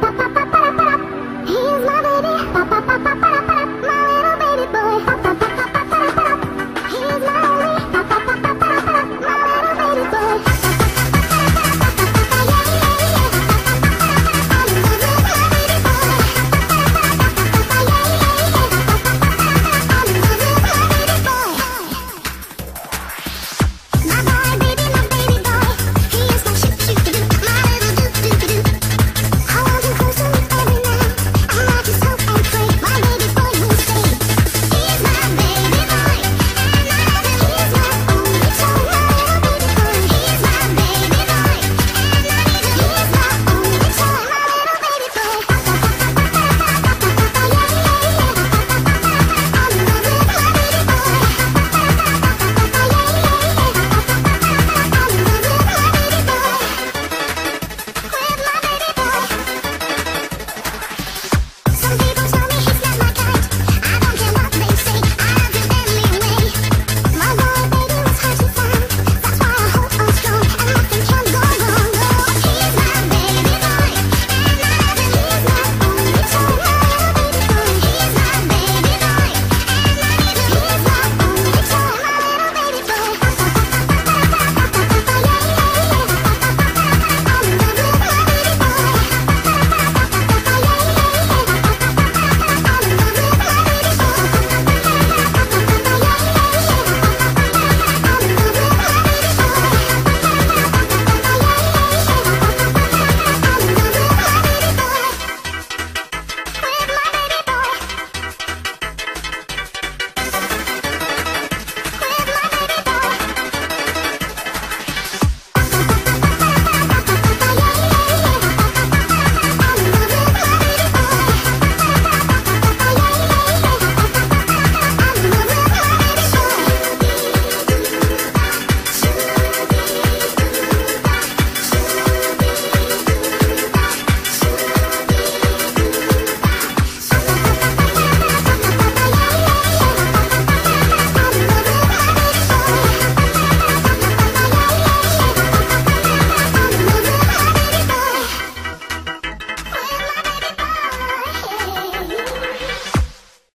pa pa pa pa